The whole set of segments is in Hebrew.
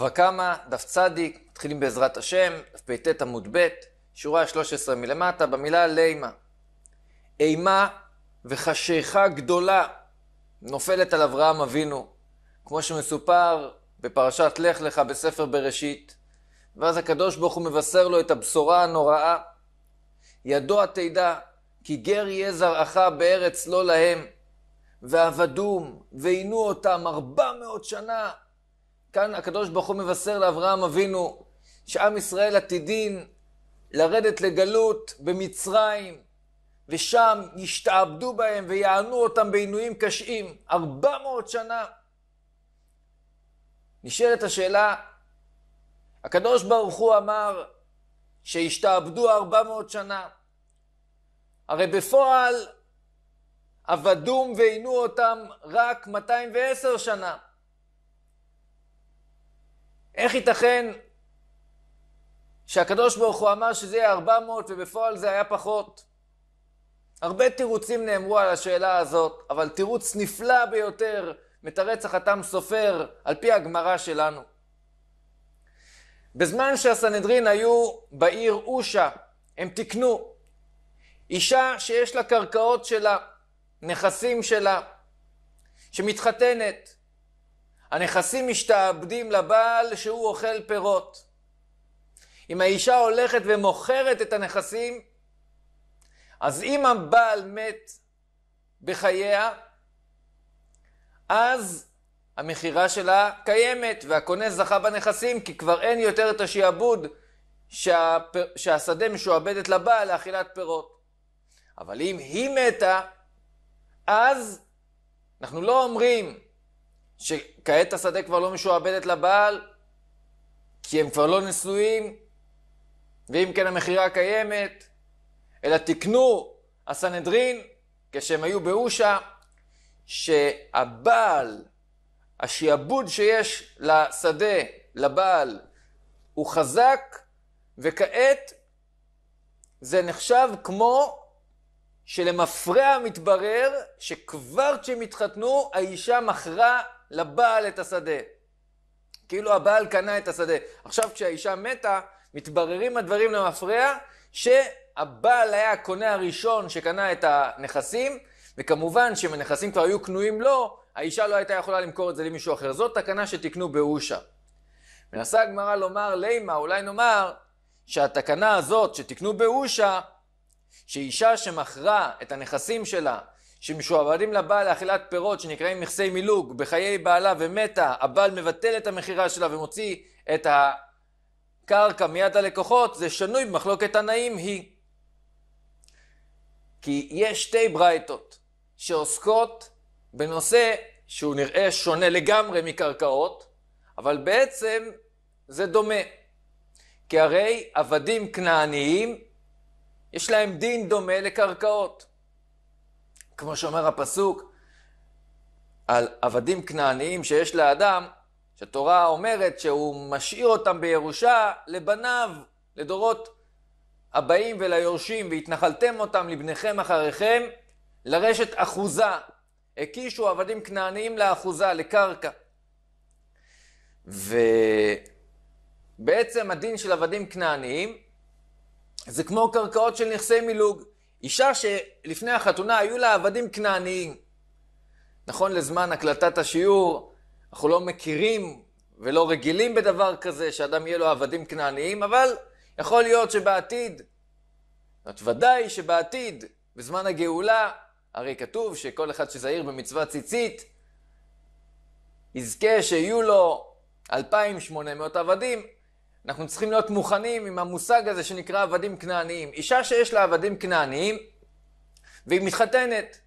בבא קמא, דף צדיק, מתחילים בעזרת השם, דף פט עמוד ב', שורה 13 מלמטה, במילה לימה. אימה וחשיכה גדולה נופלת על אברהם אבינו, כמו שמסופר בפרשת לך לך בספר בראשית. ואז הקדוש ברוך הוא מבשר לו את הבשורה הנוראה. ידוע תדע, כי גר יהיה זרעך בארץ לא להם, ועבדום, ועינו אותם ארבע מאות שנה. כאן הקדוש ברוך הוא מבשר לאברהם אבינו שעם ישראל עתידין לרדת לגלות במצרים, ושם ישתעבדו בהם ויענו אותם בעינויים קשים, ארבע מאות שנה. נשאלת השאלה, הקדוש ברוך הוא אמר שהשתעבדו ארבע מאות שנה. הרי בפועל עבדום ועינו אותם רק 210 שנה. איך ייתכן שהקדוש ברוך הוא אמר שזה יהיה 400 ובפועל זה היה פחות? הרבה תירוצים נאמרו על השאלה הזאת, אבל תירוץ נפלא ביותר מתרץ החתם סופר על פי הגמרא שלנו. בזמן שהסנהדרין היו בעיר אושה, הם תיקנו אישה שיש לה קרקעות שלה, נכסים שלה, שמתחתנת. הנכסים משתעבדים לבעל שהוא אוכל פירות. אם האישה הולכת ומוכרת את הנכסים, אז אם הבעל מת בחייה, אז המכירה שלה קיימת והקונה זכה בנכסים כי כבר אין יותר את השיעבוד שהפ... שהשדה משועבדת לבעל לאכילת פירות. אבל אם היא מתה, אז אנחנו לא אומרים שכעת השדה כבר לא משועבדת לבעל, כי הם כבר לא נשואים, ואם כן המכירה קיימת, אלא תיקנו הסנהדרין, כשהם היו באושה, שהבעל, השיעבוד שיש לשדה, לבעל, הוא חזק, וכעת זה נחשב כמו שלמפרע מתברר שכבר כשהם התחתנו, האישה מכרה לבעל את השדה. כאילו הבעל קנה את השדה. עכשיו כשהאישה מתה, מתבררים הדברים למפרע, שהבעל היה הקונה הראשון שקנה את הנכסים, וכמובן שאם הנכסים כבר היו קנויים לו, האישה לא הייתה יכולה למכור את זה למישהו אחר. זאת תקנה שתקנו באושה. מנסה הגמרא לומר, לימה, אולי נאמר שהתקנה הזאת שתקנו באושה, שאישה שמכרה את הנכסים שלה, שמשועבדים לבעל לאכילת פירות שנקראים מכסי מילוג בחיי בעלה ומתה, הבעל מבטל את המכירה שלה ומוציא את הקרקע מיד הלקוחות, זה שנוי במחלוקת תנאים היא. כי יש שתי ברייתות שעוסקות בנושא שהוא נראה שונה לגמרי מקרקעות, אבל בעצם זה דומה. כי הרי עבדים כנעניים יש להם דין דומה לקרקעות. כמו שאומר הפסוק על עבדים כנעניים שיש לאדם, שהתורה אומרת שהוא משאיר אותם בירושה לבניו, לדורות הבאים וליורשים, והתנחלתם אותם לבניכם אחריכם, לרשת אחוזה. הקישו עבדים כנעניים לאחוזה, לקרקע. ובעצם הדין של עבדים כנעניים זה כמו קרקעות של נכסי מילוג. אישה שלפני החתונה היו לה עבדים כנעניים. נכון לזמן הקלטת השיעור, אנחנו לא מכירים ולא רגילים בדבר כזה, שאדם יהיה לו עבדים כנעניים, אבל יכול להיות שבעתיד, זאת ודאי שבעתיד, בזמן הגאולה, הרי כתוב שכל אחד שזהיר במצוות ציצית, יזכה שיהיו לו 2,800 עבדים, אנחנו צריכים להיות מוכנים עם המושג הזה שנקרא עבדים כנעניים. אישה שיש לה עבדים כנעניים והיא מתחתנת.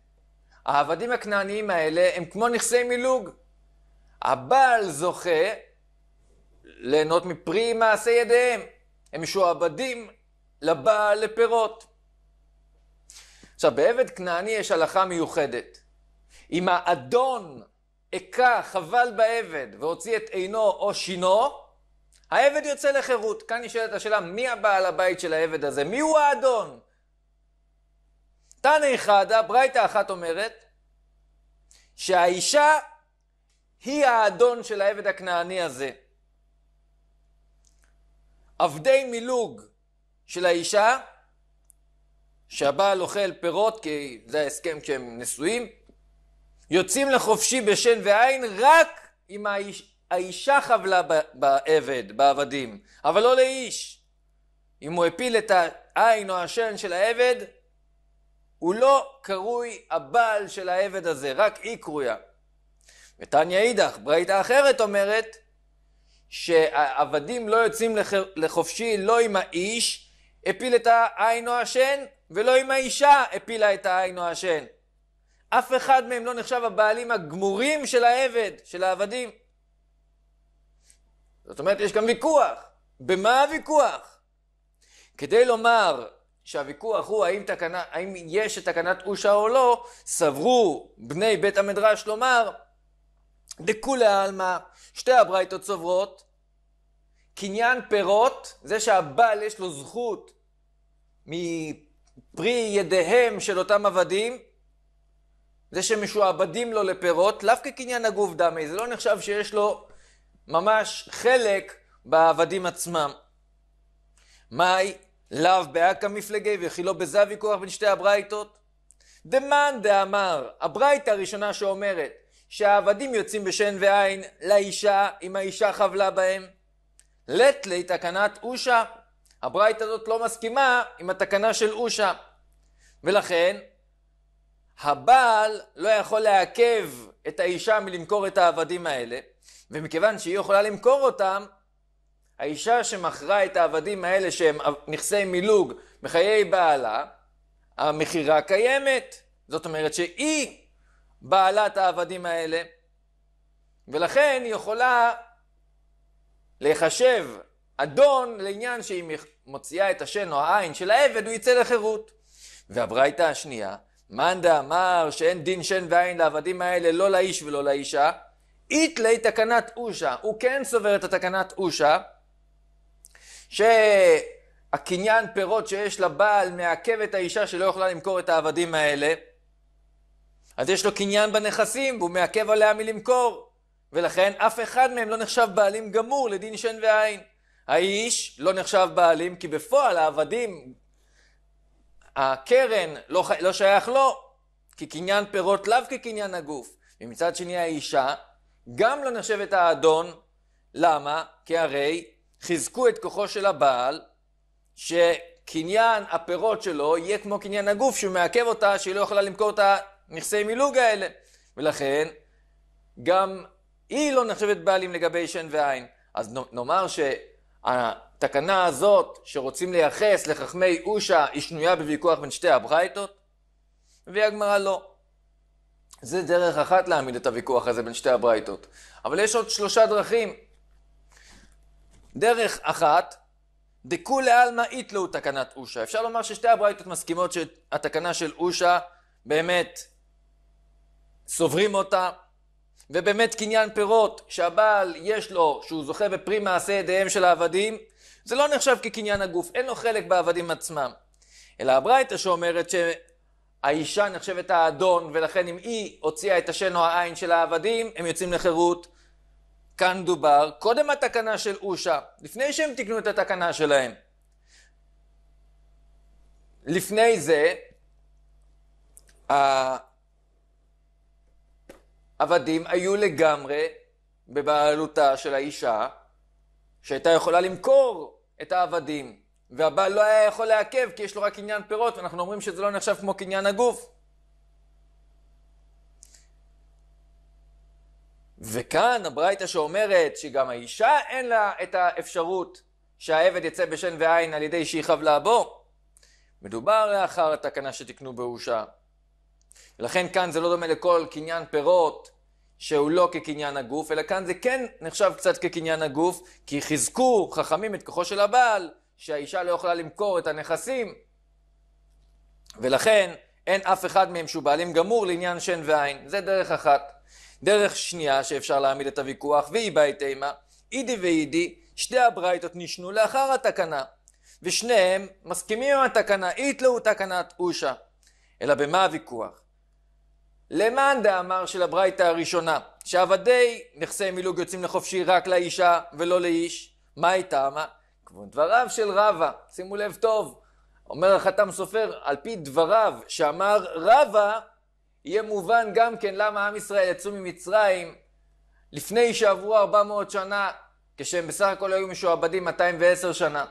העבדים הכנעניים האלה הם כמו נכסי מילוג. הבעל זוכה ליהנות מפרי מעשה ידיהם. הם משועבדים לבעל לפירות. עכשיו, בעבד כנעני יש הלכה מיוחדת. אם האדון הכה חבל בעבד והוציא את עינו או שינו, העבד יוצא לחירות. כאן נשאלת השאלה, מי הבעל הבית של העבד הזה? מי הוא האדון? תנא חדא, ברייתא אחת אומרת, שהאישה היא האדון של העבד הכנעני הזה. עבדי מילוג של האישה, שהבעל אוכל פירות, כי זה ההסכם כשהם נשואים, יוצאים לחופשי בשן ועין רק אם האיש, האישה חבלה בעבד, בעבדים, אבל לא לאיש. אם הוא הפיל את העין או השן של העבד, הוא לא קרוי הבעל של העבד הזה, רק היא קרויה. ותניא אידך, ברייתא אחרת אומרת שהעבדים לא יוצאים לחופשי לא אם האיש הפיל את העין או השן, ולא אם האישה הפילה את העין או השן. אף אחד מהם לא נחשב הבעלים הגמורים של העבד, של העבדים. זאת אומרת, יש גם ויכוח. במה הוויכוח? כדי לומר שהוויכוח הוא האם, תקנה, האם יש את תקנת אושה או לא, סברו בני בית המדרש לומר, דכולי עלמא, שתי הברייתות סוברות, קניין פירות, זה שהבעל יש לו זכות מפרי ידיהם של אותם עבדים, זה שמשועבדים לו לפירות, לאו כקניין הגוף דמי, זה לא נחשב שיש לו ממש חלק בעבדים עצמם. מאי לאו באקא מפלגי וכי לא בזה הוויכוח בין שתי הברייתות? דמאן דאמר, הברייתא הראשונה שאומרת שהעבדים יוצאים בשן ועין לאישה אם האישה חבלה בהם. לטלי תקנת אושה. הברייתא הזאת לא מסכימה עם התקנה של אושה. ולכן הבעל לא יכול לעכב את האישה מלמכור את העבדים האלה, ומכיוון שהיא יכולה למכור אותם, האישה שמכרה את העבדים האלה שהם נכסי מילוג בחיי בעלה, המכירה קיימת. זאת אומרת שהיא בעלת העבדים האלה, ולכן היא יכולה להיחשב אדון לעניין שהיא מוציאה את השן או העין של העבד, הוא יצא לחירות. והברייתא השנייה, מאן דאמר שאין דין שן ועין לעבדים האלה לא לאיש ולא לאישה, איתלי תקנת אושה, הוא כן סובר את התקנת אושה, שהקניין פירות שיש לבעל מעכב את האישה שלא יכולה למכור את העבדים האלה, אז יש לו קניין בנכסים והוא מעכב עליה מלמכור, ולכן אף אחד מהם לא נחשב בעלים גמור לדין שן ועין. האיש לא נחשב בעלים כי בפועל העבדים, הקרן לא, לא שייך לו, כי קניין פירות לאו כקניין הגוף. ומצד שני האישה גם לא נחשבת האדון, למה? כי הרי חיזקו את כוחו של הבעל, שקניין הפירות שלו יהיה כמו קניין הגוף, שהוא מעכב אותה, שהיא לא יכולה למכור את הנכסי מילוג האלה. ולכן, גם היא לא נחשבת בעלים לגבי שן ועין. אז נאמר שהתקנה הזאת שרוצים לייחס לחכמי אושה היא שנויה בוויכוח בין שתי הברייתות? והגמרא לא. זה דרך אחת להעמיד את הוויכוח הזה בין שתי הברייתות. אבל יש עוד שלושה דרכים. דרך אחת, דכולי עלמא איתלו תקנת אושה. אפשר לומר ששתי הברייתות מסכימות שהתקנה של אושה באמת סוברים אותה, ובאמת קניין פירות שהבעל יש לו, שהוא זוכה בפרי מעשה ידיהם של העבדים, זה לא נחשב כקניין הגוף, אין לו חלק בעבדים עצמם. אלא הברייתא שאומרת שהאישה נחשבת האדון, ולכן אם היא הוציאה את השן או העין של העבדים, הם יוצאים לחירות. כאן דובר קודם התקנה של אושה, לפני שהם תיקנו את התקנה שלהם. לפני זה, העבדים היו לגמרי בבעלותה של האישה, שהייתה יכולה למכור את העבדים, והבעל לא היה יכול לעכב כי יש לו רק עניין פירות, ואנחנו אומרים שזה לא נחשב כמו קניין הגוף. וכאן הברייתא שאומרת שגם האישה אין לה את האפשרות שהעבד יצא בשן ועין על ידי שהיא חבלה בו. מדובר לאחר התקנה שתקנו באושה. ולכן כאן זה לא דומה לכל קניין פירות שהוא לא כקניין הגוף, אלא כאן זה כן נחשב קצת כקניין הגוף, כי חיזקו חכמים את כוחו של הבעל, שהאישה לא יכולה למכור את הנכסים, ולכן אין אף אחד מהם שהוא בעלים גמור לעניין שן ועין. זה דרך אחת. דרך שנייה שאפשר להעמיד את הוויכוח, והיא בית אימה, אידי ואידי, שתי הברייתות נשנו לאחר התקנה, ושניהם מסכימים עם התקנה, איתלו תקנת אושה. אלא במה הוויכוח? למאן דאמר של הברייתא הראשונה, שעבדי נכסי מילוג יוצאים לחופשי רק לאישה ולא לאיש, מה היא טעמה? דבריו של רבא, שימו לב טוב, אומר החתם סופר, על פי דבריו שאמר רבא, יהיה מובן גם כן למה עם ישראל יצאו ממצרים לפני שעברו 400 שנה, כשהם בסך הכל היו משועבדים 210 שנה.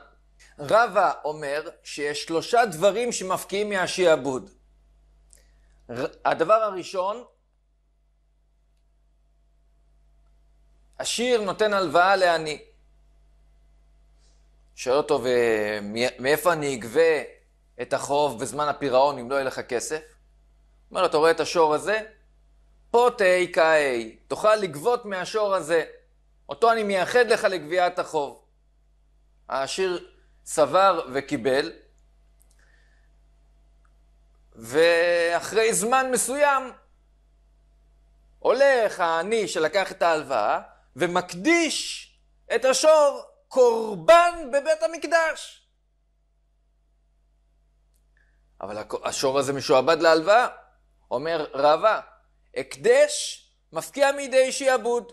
רבא אומר שיש שלושה דברים שמפקיעים מהשעבוד. הדבר הראשון, עשיר נותן הלוואה לעני. שואל אותו, ומאיפה אני אגבה את החוב בזמן הפירעון אם לא יהיה לך כסף? אומר לו, אתה רואה את השור הזה? פה תהי קאי, תוכל לגבות מהשור הזה. אותו אני מייחד לך לגביית החוב. העשיר סבר וקיבל, ואחרי זמן מסוים הולך העני שלקח את ההלוואה ומקדיש את השור קורבן בבית המקדש. אבל השור הזה משועבד להלוואה. אומר רבא, הקדש מפקיע מידי שיעבוד.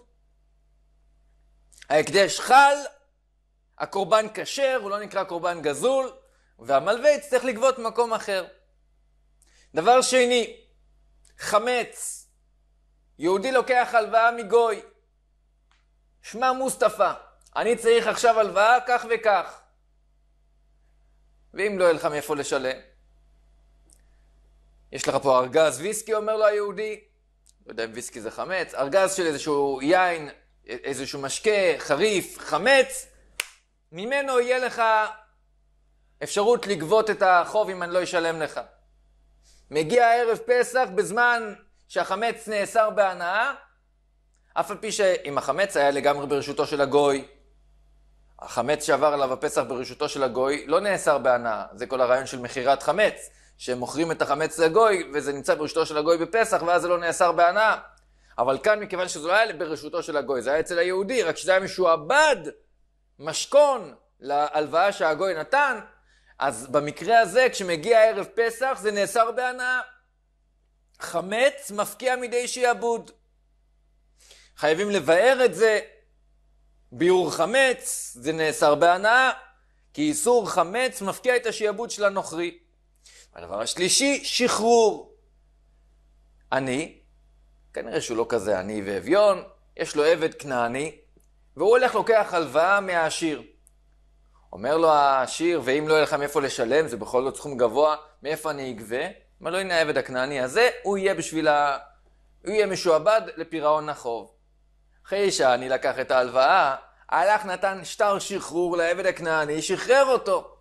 ההקדש חל, הקורבן כשר, הוא לא נקרא קורבן גזול, והמלווה יצטרך לגבות במקום אחר. דבר שני, חמץ. יהודי לוקח הלוואה מגוי. שמע מוסטפא, אני צריך עכשיו הלוואה כך וכך. ואם לא יהיה לך מאיפה לשלם? יש לך פה ארגז ויסקי, אומר לו היהודי, לא יודע אם ויסקי זה חמץ, ארגז של איזשהו יין, איזשהו משקה, חריף, חמץ, ממנו יהיה לך אפשרות לגבות את החוב אם אני לא אשלם לך. מגיע ערב פסח בזמן שהחמץ נאסר בהנאה, אף על פי שאם החמץ היה לגמרי ברשותו של הגוי, החמץ שעבר עליו הפסח ברשותו של הגוי לא נאסר בהנאה. זה כל הרעיון של מכירת חמץ, שהם מוכרים את החמץ לגוי, וזה נמצא ברשותו של הגוי בפסח, ואז זה לא נאסר בהנאה. אבל כאן, מכיוון שזה לא היה ברשותו של הגוי, זה היה אצל היהודי, רק שזה היה משועבד, משכון, להלוואה שהגוי נתן, אז במקרה הזה, כשמגיע ערב פסח, זה נאסר בהנאה. חמץ מפקיע מידי שיעבוד. חייבים לבאר את זה. ביאור חמץ, זה נאסר בהנאה, כי איסור חמץ מפקיע את השיעבוד של הנוכרי. הדבר השלישי, שחרור. אני, כנראה שהוא לא כזה עני ואביון, יש לו עבד כנעני, והוא הולך לוקח הלוואה מהעשיר. אומר לו העשיר, ואם לא יהיה לך מאיפה לשלם, זה בכל זאת סכום גבוה, מאיפה אני אגבה? אומר לו, הנה העבד הכנעני הזה, הוא יהיה בשביל ה... הוא יהיה משועבד לפירעון החוב. אחרי שאני לקח את ההלוואה, הלך נתן שטר שחרור לעבד הכנעני, שחרר אותו.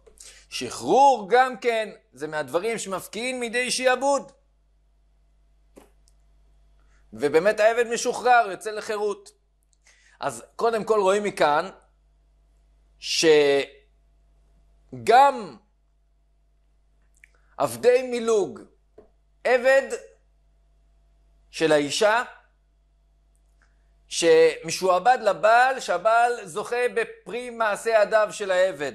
שחרור גם כן, זה מהדברים שמפקיעים מידי שיעבוד. ובאמת העבד משוחרר, יוצא לחירות. אז קודם כל רואים מכאן שגם עבדי מילוג, עבד של האישה, שמשועבד לבעל, שהבעל זוכה בפרי מעשה ידיו של העבד.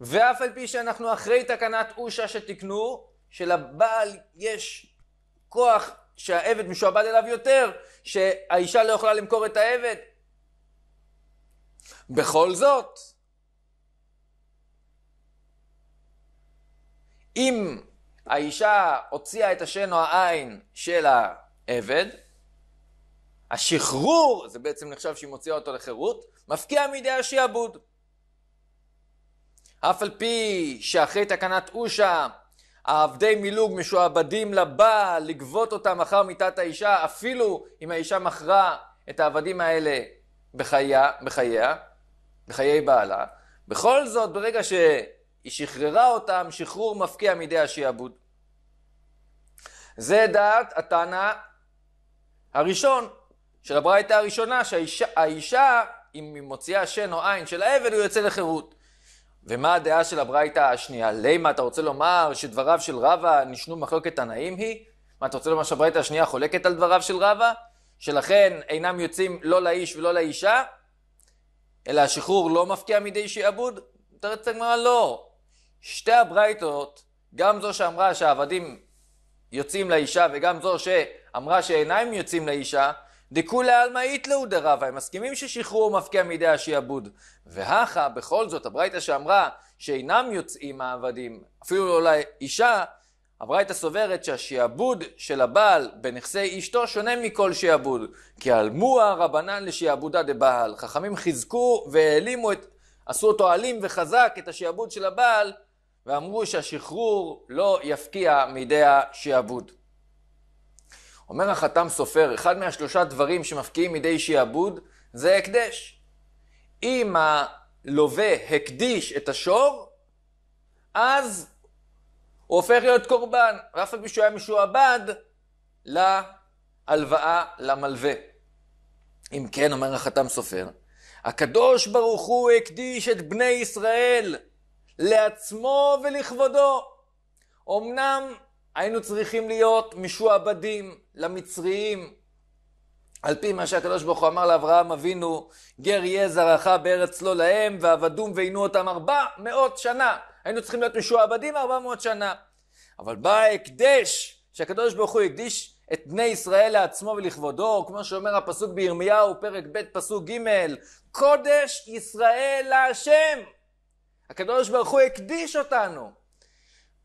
ואף על פי שאנחנו אחרי תקנת אושה שתיקנו, שלבעל יש כוח שהעבד משועבד אליו יותר, שהאישה לא יכולה למכור את העבד. בכל זאת, אם האישה הוציאה את השן או העין של העבד, השחרור, זה בעצם נחשב שהיא מוציאה אותו לחירות, מפקיע מידי השעבוד. אף על פי שאחרי תקנת אושה העבדי מילוג משועבדים לבעל לגבות אותם אחר מיתת האישה, אפילו אם האישה מכרה את העבדים האלה בחייה, בחייה, בחיי בעלה, בכל זאת ברגע שהיא שחררה אותם, שחרור מפקיע מידי השעבוד. זה דעת התנא הראשון של הברייתא הראשונה, שהאישה, אם היא מוציאה שן או עין של העבד, הוא יוצא לחירות. ומה הדעה של הברייתא השנייה? לימה, אתה רוצה לומר שדבריו של רבא נשנו מחלוקת תנאים היא? מה, אתה רוצה לומר שהברייתא השנייה חולקת על דבריו של רבא? שלכן אינם יוצאים לא לאיש ולא לאישה? אלא השחרור לא מפקיע מידי שעבוד? אומרת הגמרא לא. שתי הברייתות, גם זו שאמרה שהעבדים יוצאים לאישה וגם זו שאמרה שאינם יוצאים לאישה, דכולי עלמא יתלאו דרבה, הם מסכימים ששחרור מפקיע מידי השעבוד. והכה, בכל זאת, הברייתא שאמרה שאינם יוצאים העבדים, אפילו לא לאישה, הברייתא סוברת שהשעבוד של הבעל בנכסי אשתו שונה מכל שעבוד. כי עלמוה רבנן לשעבודה דבעל. חכמים חיזקו והעלימו את, עשו אותו אלים וחזק את השעבוד של הבעל, ואמרו שהשחרור לא יפקיע מידי השעבוד. אומר החתם סופר, אחד מהשלושה דברים שמפקיעים מידי שעבוד זה הקדש. אם הלווה הקדיש את השור, אז הוא הופך להיות קורבן, ואף על פי שהוא היה משועבד להלוואה למלווה. אם כן, אומר החתם סופר, הקדוש ברוך הוא הקדיש את בני ישראל לעצמו ולכבודו. אמנם היינו צריכים להיות משועבדים למצריים, על פי מה שהקדוש ברוך הוא אמר לאברהם אבינו, גר יהיה זרעך בארץ לא להם, ועבדום ועינו אותם ארבע מאות שנה. היינו צריכים להיות משועבדים ארבע מאות שנה. אבל בא ההקדש, שהקדוש ברוך הוא הקדיש את בני ישראל לעצמו ולכבודו, כמו שאומר הפסוק בירמיהו, פרק ב', פסוק ג', קודש ישראל להשם. הקדוש ברוך הוא הקדיש אותנו.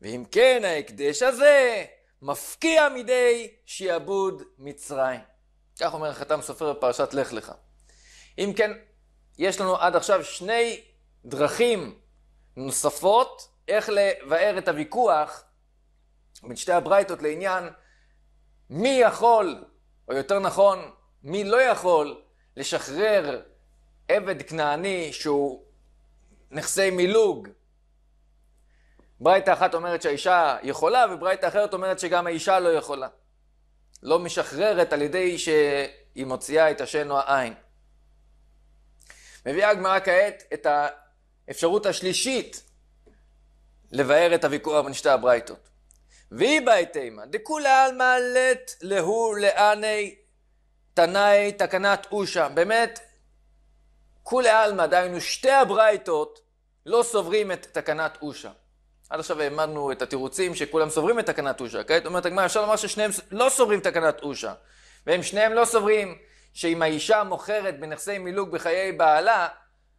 ואם כן, ההקדש הזה מפקיע מידי שיעבוד מצרים. כך אומר החתם סופר בפרשת לך לך. אם כן, יש לנו עד עכשיו שני דרכים נוספות איך לבאר את הוויכוח בין שתי הברייתות לעניין מי יכול, או יותר נכון, מי לא יכול לשחרר עבד כנעני שהוא נכסי מילוג. ברייתא אחת אומרת שהאישה יכולה, וברייתא אחרת אומרת שגם האישה לא יכולה. לא משחררת על ידי שהיא מוציאה את השן או העין. מביאה הגמרא כעת את האפשרות השלישית לבאר את הוויכוח בין שתי הברייתות. והיא בהתאמה, דכולי עלמא לט להו לעני תנאי תקנת אושה. באמת, כולי עלמא, דהיינו שתי הברייתות, לא סוברים את תקנת אושה. עד עכשיו העמדנו את התירוצים שכולם סוברים את תקנת אושה. כעת אומרת הגמרא, אפשר לומר ששניהם לא סוברים תקנת אושה. והם שניהם לא סוברים שאם האישה מוכרת בנכסי מילוג בחיי בעלה,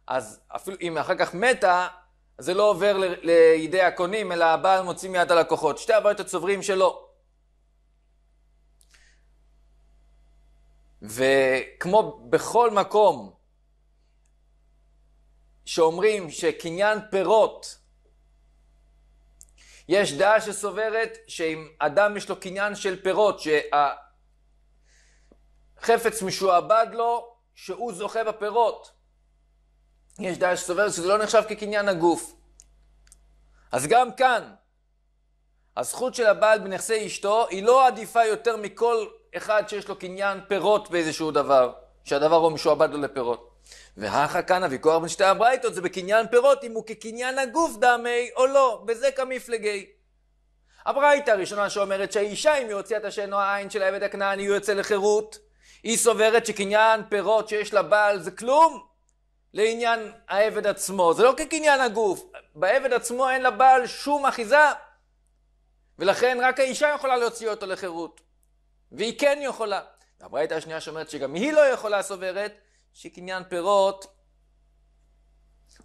אז אפילו אם אחר כך מתה, זה לא עובר לידי הקונים, אלא הבעל מוציא מיד הלקוחות. שתי הברייתות סוברים שלא. וכמו בכל מקום שאומרים שקניין פירות, יש דעה שסוברת שאם אדם יש לו קניין של פירות, שהחפץ משועבד לו, שהוא זוכה בפירות. יש דעה שסוברת שזה לא נחשב כקניין הגוף. אז גם כאן, הזכות של הבעל בנכסי אשתו היא לא עדיפה יותר מכל אחד שיש לו קניין פירות באיזשהו דבר, שהדבר הוא משועבד לו לפירות. והכה כאן הוויכוח בין שתי הברייתות זה בקניין פירות, אם הוא כקניין הגוף דמי או לא, בזה כמפלגי. הברייתא הראשונה שאומרת שהאישה, אם היא הוציאה את השן או העין של העבד הכנעני, הוא יוצא לחירות. היא סוברת שקניין פירות שיש לבעל זה כלום לעניין העבד עצמו. זה לא כקניין הגוף. בעבד עצמו אין לבעל שום אחיזה. ולכן רק האישה יכולה להוציא אותו לחירות. והיא כן יכולה. הברייתא השנייה שאומרת שגם היא לא יכולה סוברת שקניין פירות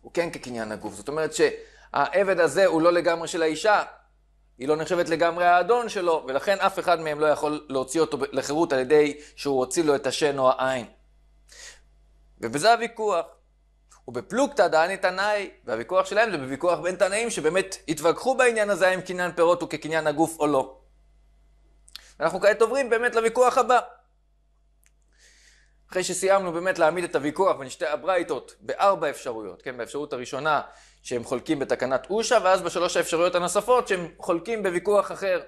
הוא כן כקניין הגוף. זאת אומרת שהעבד הזה הוא לא לגמרי של האישה, היא לא נחשבת לגמרי האדון שלו, ולכן אף אחד מהם לא יכול להוציא אותו לחירות על ידי שהוא הוציא לו את השן או העין. ובזה הוויכוח. ובפלוגתא דעני תנאי, והוויכוח שלהם זה בוויכוח בין תנאים שבאמת התווכחו בעניין הזה האם קניין פירות הוא כקניין הגוף או לא. אנחנו כעת עוברים באמת לוויכוח הבא. אחרי שסיימנו באמת להעמיד את הוויכוח בין שתי הברייתות בארבע אפשרויות, כן, באפשרות הראשונה שהם חולקים בתקנת אושה, ואז בשלוש האפשרויות הנוספות שהם חולקים בוויכוח אחר.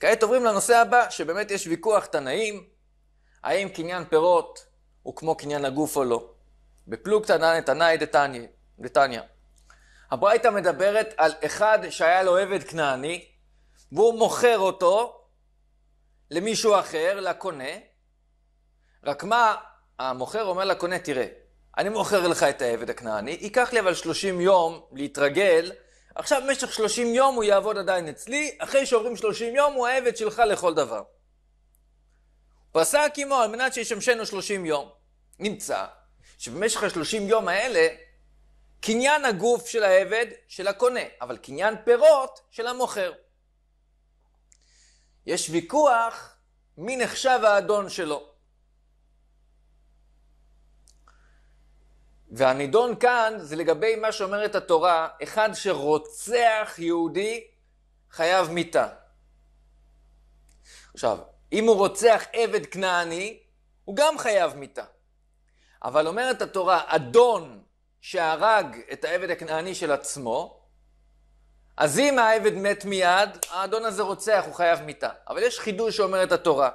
כעת עוברים לנושא הבא, שבאמת יש ויכוח תנאים, האם קניין פירות הוא כמו קניין הגוף או לא. בפלוגתא תנאי דתניא. הברייתא מדברת על אחד שהיה לו עבד כנעני, והוא מוכר אותו למישהו אחר, לקונה, רק מה, המוכר אומר לקונה, תראה, אני מוכר לך את העבד הכנעני, ייקח לי אבל 30 יום להתרגל, עכשיו במשך 30 יום הוא יעבוד עדיין אצלי, אחרי שעוברים 30 יום הוא העבד שלך לכל דבר. פסק עמו על מנת שישמשנו שלושים יום. נמצא שבמשך השלושים יום האלה, קניין הגוף של העבד של הקונה, אבל קניין פירות של המוכר. יש ויכוח מי נחשב האדון שלו. והנידון כאן זה לגבי מה שאומרת התורה, אחד שרוצח יהודי חייב מיתה. עכשיו, אם הוא רוצח עבד כנעני, הוא גם חייב מיתה. אבל אומרת התורה, אדון שהרג את העבד הכנעני של עצמו, אז אם העבד מת מיד, האדון הזה רוצח, הוא חייב מיתה. אבל יש חידוש שאומרת התורה.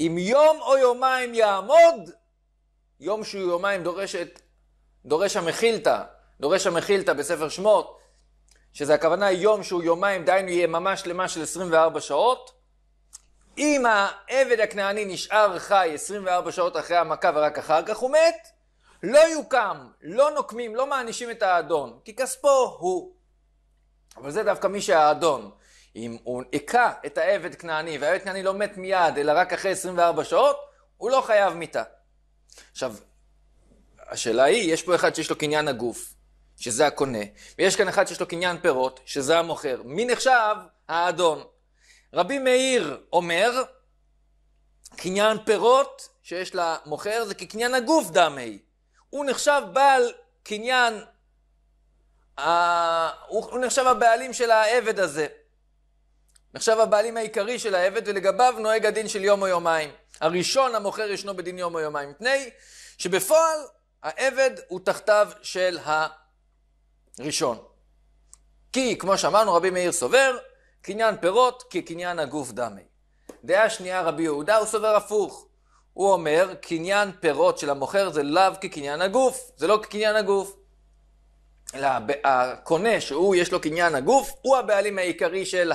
אם יום או יומיים יעמוד, יום שהוא יומיים דורש, את, דורש המחילתא, דורש המחילתא בספר שמות, שזה הכוונה יום שהוא יומיים, דהיינו יהיה ממש שלמה של 24 שעות. אם העבד הכנעני נשאר חי 24 שעות אחרי המכה ורק אחר כך הוא מת, לא יוקם, לא נוקמים, לא מענישים את האדון, כי כספו הוא. אבל זה דווקא מי שהאדון. אם הוא היכה את העבד כנעני, והעבד כנעני לא מת מיד, אלא רק אחרי 24 שעות, הוא לא חייב מיתה. עכשיו, השאלה היא, יש פה אחד שיש לו קניין הגוף, שזה הקונה, ויש כאן אחד שיש לו קניין פירות, שזה המוכר. מי נחשב? האדון. רבי מאיר אומר, קניין פירות שיש למוכר זה כקניין הגוף דמי. הוא נחשב בעל קניין, הוא נחשב הבעלים של העבד הזה. נחשב הבעלים העיקרי של העבד, ולגביו נוהג הדין של יום או יומיים. הראשון המוכר ישנו בדין יום או יומיים, מפני שבפועל העבד הוא תחתיו של הראשון. כי, כמו שאמרנו, רבי מאיר סובר, קניין פירות כקניין הגוף דמי. דעה שנייה, רבי יהודה, הוא סובר הפוך. הוא אומר, קניין פירות של המוכר זה לאו כקניין הגוף, זה לא כקניין הגוף. אלא הקונה, שהוא יש לו קניין הגוף, הוא הבעלים העיקרי של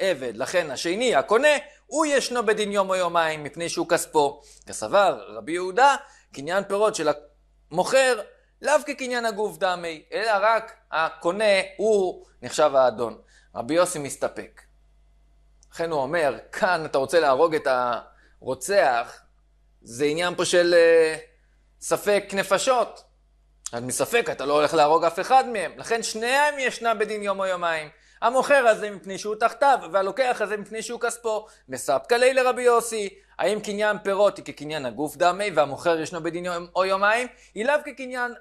העבד. לכן השני, הקונה, הוא ישנו בדין יום או יומיים, מפני שהוא כספו. כסבר רבי יהודה, קניין פירות של המוכר, לאו כקניין הגוף דמי, אלא רק הקונה, הוא נחשב האדון. רבי יוסי מסתפק. לכן הוא אומר, כאן אתה רוצה להרוג את הרוצח, זה עניין פה של uh, ספק נפשות. אז מספק אתה לא הולך להרוג אף אחד מהם. לכן שניהם ישנם בדין יום או יומיים. המוכר הזה מפני שהוא תחתיו, והלוקח הזה מפני שהוא כספו. מספקא ליה לרבי יוסי, האם קניין פירות היא כקניין הגוף דמי, והמוכר ישנו בדין או יומיים? היא לאו כקניין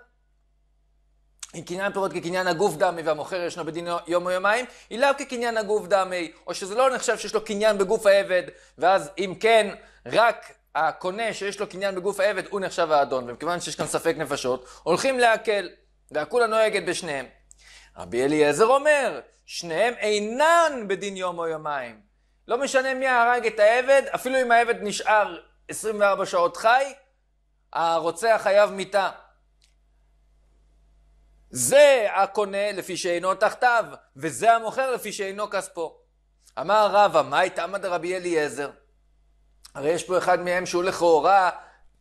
קניין פירות כקניין הגוף דמי והמוכר ישנו בדין יום או יומיים, היא לאו כקניין הגוף דמי, או שזה לא נחשב שיש לו קניין בגוף העבד, ואז אם כן, רק הקונה שיש לו קניין בגוף העבד הוא נחשב האדון, ומכיוון שיש כאן ספק נפשות, הולכים להקל, והכולה נוהגת בשניהם. רבי אליעזר אומר, שניהם אינן בדין יום או יומיים. לא משנה מי הרג את העבד, אפילו אם העבד נשאר 24 שעות חי, הרוצח חייב מיתה. זה הקונה לפי שאינו תחתיו, וזה המוכר לפי שאינו כספו. אמר רבא, מה עמד רבי אליעזר? הרי יש פה אחד מהם שהוא לכאורה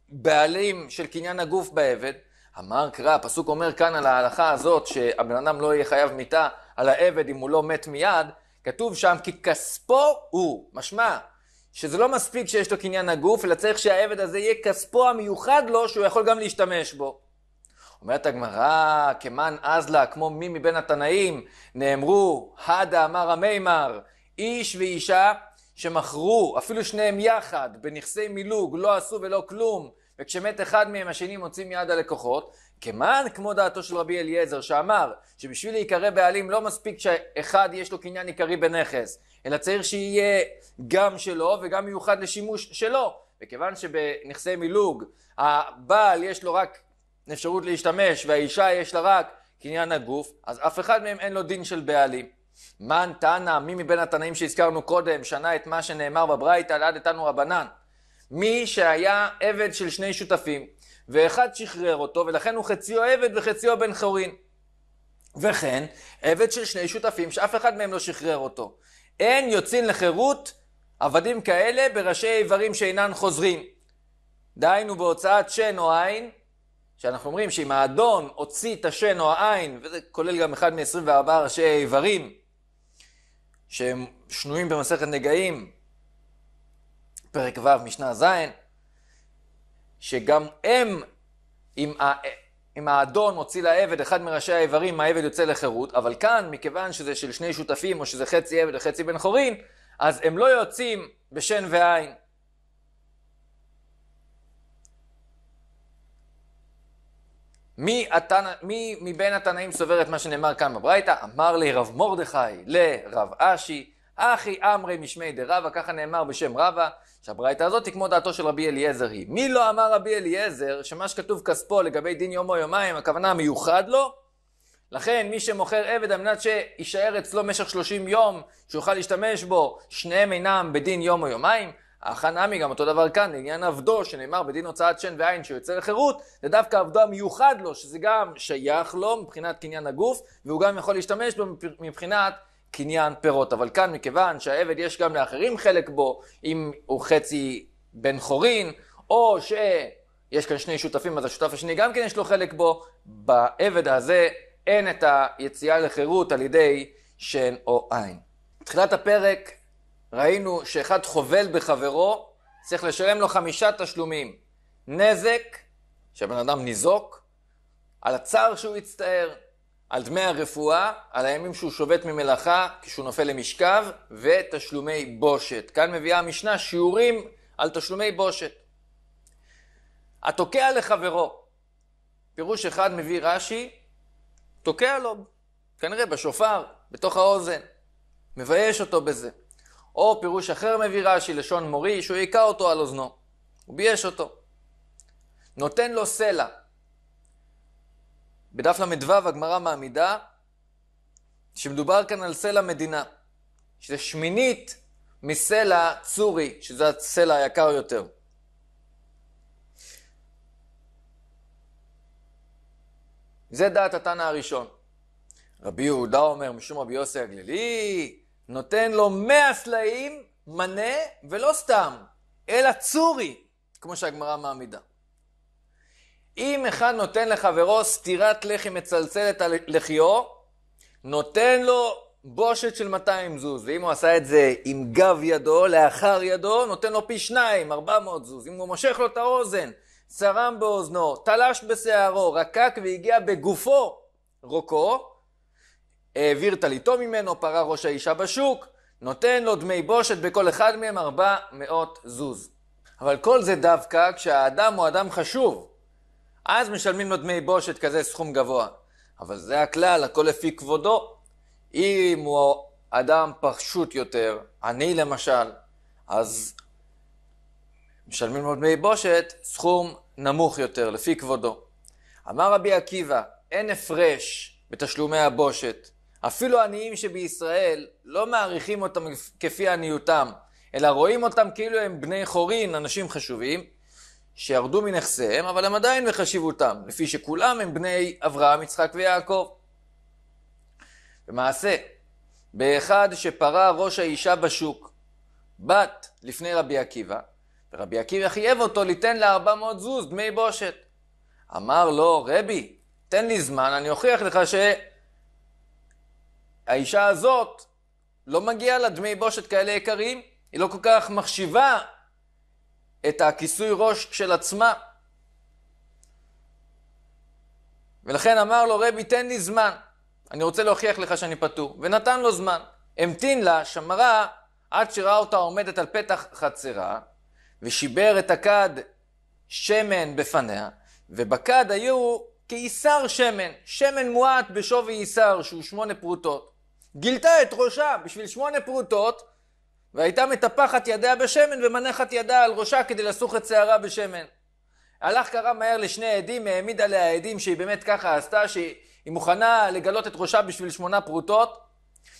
בעלים של קניין הגוף בעבד. אמר קרא, הפסוק אומר כאן על ההלכה הזאת שהבן אדם לא יהיה חייב מיתה על העבד אם הוא לא מת מיד, כתוב שם כי כספו הוא, משמע שזה לא מספיק שיש לו קניין הגוף, אלא צריך שהעבד הזה יהיה כספו המיוחד לו שהוא יכול גם להשתמש בו. אומרת הגמרא, כמן אזלה, כמו מי מבין התנאים, נאמרו, הדה אמר המימר, איש ואישה שמכרו, אפילו שניהם יחד, בנכסי מילוג, לא עשו ולא כלום, וכשמת אחד מהם השני מוציא מיד הלקוחות, כמן כמו דעתו של רבי אליעזר, שאמר שבשביל להיקרא בעלים לא מספיק שאחד יש לו קניין עיקרי בנכס, אלא צריך שיהיה גם שלו וגם מיוחד לשימוש שלו. וכיוון שבנכסי מילוג הבעל יש לו רק אפשרות להשתמש והאישה יש לה רק קניין הגוף, אז אף אחד מהם אין לו דין של בעלים. מן תנא, מי מבין התנאים שהזכרנו קודם, שנה את מה שנאמר בברייתא, לעד איתנו רבנן. מי שהיה עבד של שני שותפים, ואחד שחרר אותו, ולכן הוא חציו עבד וחציו בן חורין. וכן, עבד של שני שותפים שאף אחד מהם לא שחרר אותו. אין יוצאים לחירות עבדים כאלה בראשי איברים שאינן חוזרים. דהיינו בהוצאת שן או עין, שאנחנו אומרים שאם האדון הוציא את השן או העין, וזה כולל גם אחד מ-24 ראשי איברים, שהם שנויים במסכת נגעים, פרק ו', משנה ז', שגם הם, אם, אם האדון מוציא לעבד אחד מראשי האיברים, העבד יוצא לחירות, אבל כאן, מכיוון שזה של שני שותפים, או שזה חצי עבד וחצי בן חורין, אז הם לא יוצאים בשן ועין. מי, התנ... מי מבין התנאים סובר את מה שנאמר כאן בברייתא? אמר לי רב מרדכי לרב אשי, אחי אמרי משמי דרבה, ככה נאמר בשם רבה, שהברייתא הזאת היא כמו דעתו של רבי אליעזר היא. מי לא אמר רבי אליעזר שמה שכתוב כספו לגבי דין יומו יומיים, הכוונה מיוחד לו? לכן מי שמוכר עבד על מנת שיישאר אצלו במשך 30 יום, שיוכל להשתמש בו, שניהם אינם בדין יום או יומיים, האחן עמי גם אותו דבר כאן, לעניין עבדו, שנאמר בדין הוצאת שן ועין שהוא יוצא לחירות, זה דווקא עבדו המיוחד לו, שזה גם שייך לו מבחינת קניין הגוף, והוא גם יכול להשתמש בו מבחינת קניין פירות. אבל כאן, מכיוון שהעבד יש גם לאחרים חלק בו, אם הוא חצי בן חורין, או שיש כאן שני שותפים, אז השותף השני גם כן יש לו חלק בו, בעבד הזה אין את היציאה לחירות על ידי שן או עין. בתחילת הפרק ראינו שאחד חובל בחברו, צריך לשלם לו חמישה תשלומים. נזק, שהבן אדם ניזוק, על הצער שהוא הצטער, על דמי הרפואה, על הימים שהוא שובת ממלאכה כשהוא נופל למשכב, ותשלומי בושת. כאן מביאה המשנה שיעורים על תשלומי בושת. התוקע לחברו, פירוש אחד מביא רש"י, תוקע לו, כנראה בשופר, בתוך האוזן, מבייש אותו בזה. או פירוש אחר מביא רש"י, לשון מורי, שהוא היכה אותו על אוזנו. הוא בייש אותו. נותן לו סלע. בדף ל"ו הגמרא מעמידה שמדובר כאן על סלע מדינה, שזה שמינית מסלע צורי, שזה הסלע היקר יותר. זה דעת התנא הראשון. רבי יהודה אומר, משום רבי יוסי הגלילי, נותן לו מאה סלעים מנה, ולא סתם, אלא צורי, כמו שהגמרא מעמידה. אם אחד נותן לחברו סטירת לחי מצלצלת על לחיו, נותן לו בושת של 200 זוז, ואם הוא עשה את זה עם גב ידו, לאחר ידו, נותן לו פי שניים, 400 זוז. אם הוא מושך לו את האוזן, צרם באוזנו, תלש בשערו, רקק והגיע בגופו רוקו, העביר טליתו ממנו, פרה ראש האישה בשוק, נותן לו דמי בושת בכל אחד מהם 400 זוז. אבל כל זה דווקא כשהאדם הוא אדם חשוב. אז משלמים לו דמי בושת כזה סכום גבוה. אבל זה הכלל, הכל לפי כבודו. אם הוא אדם פשוט יותר, עני למשל, אז משלמים לו דמי בושת סכום נמוך יותר, לפי כבודו. אמר רבי עקיבא, אין הפרש בתשלומי הבושת. אפילו עניים שבישראל לא מעריכים אותם כפי עניותם, אלא רואים אותם כאילו הם בני חורין, אנשים חשובים, שירדו מנכסיהם, אבל הם עדיין בחשיבותם, לפי שכולם הם בני אברהם, יצחק ויעקב. במעשה, באחד שפרה ראש האישה בשוק, בת לפני רבי עקיבא, ורבי עקיבא חייב אותו ליתן לה 400 זוז דמי בושת. אמר לו, רבי, תן לי זמן, אני אוכיח לך שהאישה הזאת לא מגיעה לה דמי בושת כאלה יקרים, היא לא כל כך מחשיבה את הכיסוי ראש של עצמה. ולכן אמר לו, רבי, תן לי זמן, אני רוצה להוכיח לך שאני פטור. ונתן לו זמן. המתין לה, שמרה, עד שראה אותה עומדת על פתח חצרה, ושיבר את הכד שמן בפניה, ובכד היו כעיסר שמן, שמן מועט בשווי עיסר, שהוא שמונה פרוטות. גילתה את ראשה בשביל שמונה פרוטות, והייתה מטפחת ידיה בשמן ומנחת ידה על ראשה כדי לסוך את שערה בשמן. הלך קרא מהר לשני עדים, העמיד עליה עדים שהיא באמת ככה עשתה, שהיא מוכנה לגלות את ראשה בשביל שמונה פרוטות,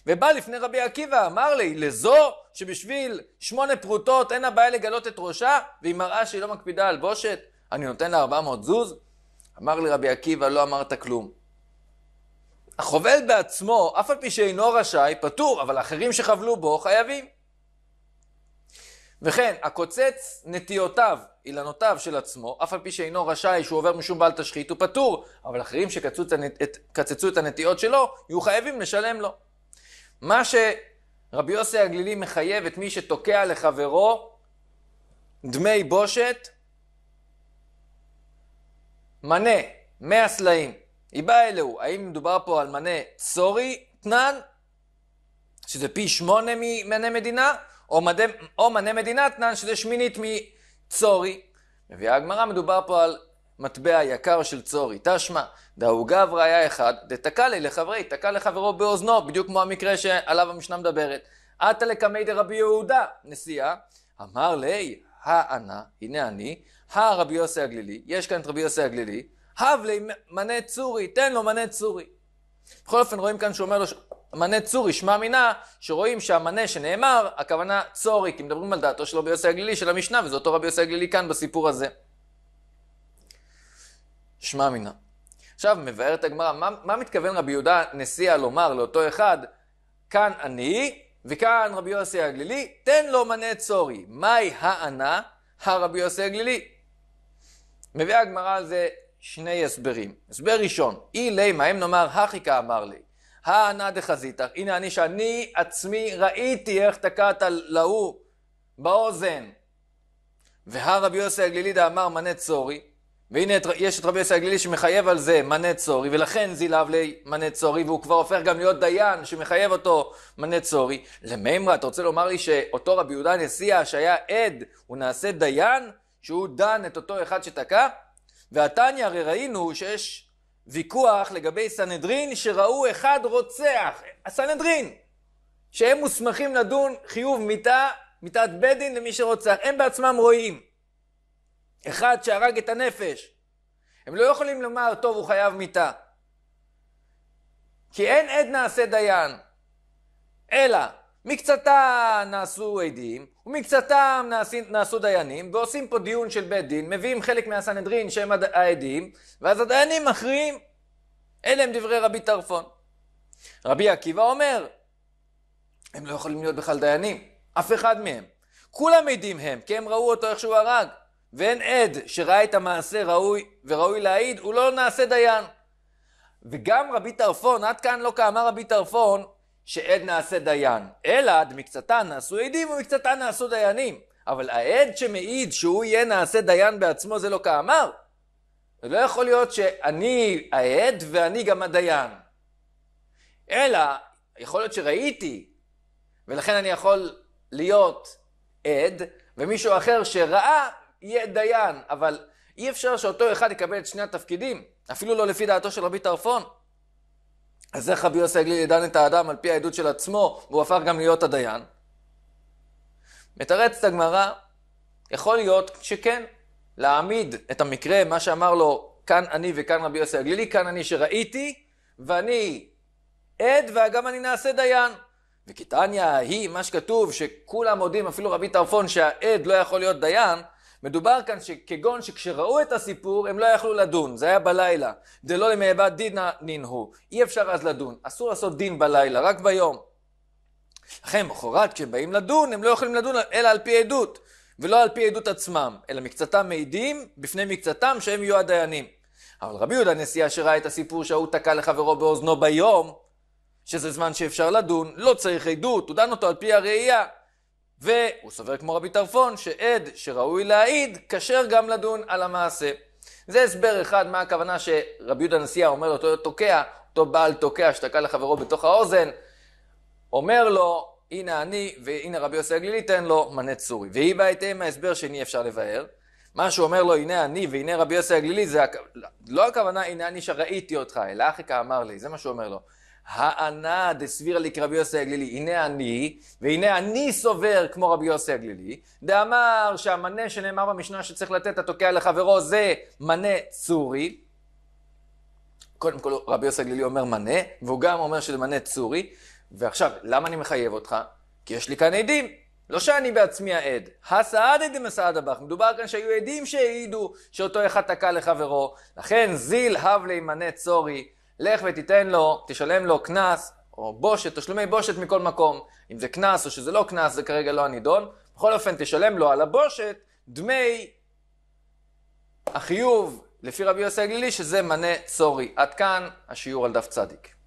ובא לפני רבי עקיבא, אמר לי, לזו שבשביל שמונה פרוטות אין הבעיה לגלות את ראשה, והיא מראה שהיא לא מקפידה על בושת, אני נותן לה 400 זוז? אמר לי רבי עקיבא, לא אמרת כלום. החובל בעצמו, אף על פי שאינו רשאי, פטור, אבל אחרים שחבלו בו חייבים. וכן, הקוצץ נטיותיו, אילנותיו של עצמו, אף על פי שאינו רשאי שהוא עובר משום בעל תשחית, הוא פטור, אבל אחרים שקצצו את הנטיות שלו, יהיו חייבים לשלם לו. מה שרבי יוסי הגלילי מחייב את מי שתוקע לחברו, דמי בושת, מנה, מאה סלעים. היא באה אלוהו, האם מדובר פה על מנה צורי תנן, שזה פי שמונה ממנה מדינה, או, מדי, או מנה מדינה תנן, שזה שמינית מצורי. מביאה הגמרא, מדובר פה על מטבע יקר של צורי. תשמע, דאו גברא היה אחד, דתקע לי לחברי, תקע לחברו באוזנו, בדיוק כמו המקרה שעליו המשנה מדברת. עתה לקמי דרבי יהודה, נשיאה, אמר לי, האנה, הנה אני, הרבי יוסי הגלילי, יש כאן את רבי יוסי הגלילי, הב לי מנה צורי, תן לו מנה צורי. בכל אופן רואים כאן שהוא אומר לו מנה צורי, שמע מינה, שרואים שהמנה שנאמר, הכוונה צורי, כי מדברים על דעתו של רבי יוסי הגלילי של המשנה, וזה אותו רבי יוסי הגלילי כאן בסיפור הזה. שמע מינה. עכשיו מבארת הגמרא, מה, מה מתכוון רבי יהודה נשיאה לומר לאותו אחד, כאן אני, וכאן רבי יוסי הגלילי, תן לו מנה צורי. מהי הענה הרבי יוסי הגלילי? מביאה הגמרא על זה שני הסברים. הסבר ראשון, אי לימה, אם נאמר, הכי אמר לי, הענה דחזיתך, הנה אני שאני עצמי ראיתי איך תקעת להוא באוזן. והרבי יוסי הגלילי דאמר מנה צורי, והנה יש את רבי יוסי הגלילי שמחייב על זה מנה צורי, ולכן זילב לי מנה צורי, והוא כבר הופך גם להיות דיין שמחייב אותו מנה צורי. למימרא, אתה רוצה לומר לי שאותו רבי יהודה נשיאה שהיה עד, הוא נעשה דיין, שהוא דן את אותו אחד שתקע? והתניא הרי ראינו שיש ויכוח לגבי סנהדרין שראו אחד רוצח, הסנהדרין, שהם מוסמכים לדון חיוב מיתה, מיתת בית דין למי שרוצח, הם בעצמם רואים. אחד שהרג את הנפש. הם לא יכולים לומר, טוב, הוא חייב מיתה. כי אין עד נעשה דיין. אלא, מקצתם נעשו עדים, ומקצתם נעשו, נעשו דיינים, ועושים פה דיון של בית דין, מביאים חלק מהסנהדרין שהם העדים, ואז הדיינים מכריעים. אלה הם דברי רבי טרפון. רבי עקיבא אומר, הם לא יכולים להיות בכלל דיינים, אף אחד מהם. כולם עדים הם, כי הם ראו אותו איך שהוא הרג. ואין עד שראה את המעשה ראוי וראוי להעיד, הוא לא נעשה דיין. וגם רבי טרפון, עד כאן לא כאמר רבי טרפון, שעד נעשה דיין. אלא דמקצתן נעשו עדים ומקצתן נעשו דיינים. אבל העד שמעיד שהוא יהיה נעשה דיין בעצמו זה לא כאמר. זה לא יכול להיות שאני העד ואני גם הדיין. אלא, יכול להיות שראיתי, ולכן אני יכול להיות עד, ומישהו אחר שראה יהיה דיין, אבל אי אפשר שאותו אחד יקבל את שני התפקידים, אפילו לא לפי דעתו של רבי טרפון. אז איך רבי יוסי הגלילי דן את האדם על פי העדות של עצמו, והוא הפך גם להיות הדיין? מתרצת הגמרא, יכול להיות שכן, להעמיד את המקרה, מה שאמר לו, כאן אני וכאן רבי יוסי הגלילי, כאן אני שראיתי, ואני עד, וגם אני נעשה דיין. וקיטניה היא, מה שכתוב, שכולם מודים, אפילו רבי טרפון, שהעד לא יכול להיות דיין, מדובר כאן שכגון שכשראו את הסיפור הם לא יכלו לדון, זה היה בלילה. דלא למעבד דינא נינהו. אי אפשר אז לדון, אסור לעשות דין בלילה, רק ביום. לכן מחרת כשהם באים לדון, הם לא יכולים לדון אלא על פי עדות, ולא על פי עדות עצמם, אלא מקצתם מעידים בפני מקצתם שהם יהיו הדיינים. אבל רבי יהודה נשיאה שראה את הסיפור שההוא תקע לחברו באוזנו ביום, שזה זמן שאפשר לדון, לא צריך עדות, הוא דן אותו על פי הראייה. והוא סובר כמו רבי טרפון, שעד שראוי להעיד, כשר גם לדון על המעשה. זה הסבר אחד מה הכוונה שרבי יהודה נשיאה אומר לאותו תוקע, אותו בעל תוקע שתקע לחברו בתוך האוזן, אומר לו, הנה אני והנה רבי יוסי הגלילי, תן לו מנה צורי. והיא בהתאם ההסבר שני אפשר לבאר. מה שהוא אומר לו, הנה אני והנה רבי יוסי הגלילי, זה לא הכוונה, הנה אני שראיתי אותך, אלא אחי כאמר לי, זה מה שהוא אומר לו. הענה דסבירה לי כרבי יוסי הגלילי, הנה אני, והנה אני סובר כמו רבי יוסי הגלילי, דאמר שהמנה שנאמר במשנה שצריך לתת התוקע לחברו זה מנה צורי. קודם כל רבי יוסי הגלילי אומר מנה, והוא גם אומר שזה מנה צורי. ועכשיו, למה אני מחייב אותך? כי יש לי כאן עדים. לא שאני בעצמי העד. הסעדי דמסעדה בך. מדובר כאן שהיו עדים שהעידו שאותו אחד תקע לחברו. לכן זיל הב לי מנה צורי. לך ותיתן לו, תשלם לו קנס, או בושת, תשלומי בושת מכל מקום. אם זה קנס או שזה לא קנס, זה כרגע לא הנידון. בכל אופן, תשלם לו על הבושת דמי החיוב לפי רבי יוסי הגלילי, שזה מנה צורי. עד כאן השיעור על דף צדיק.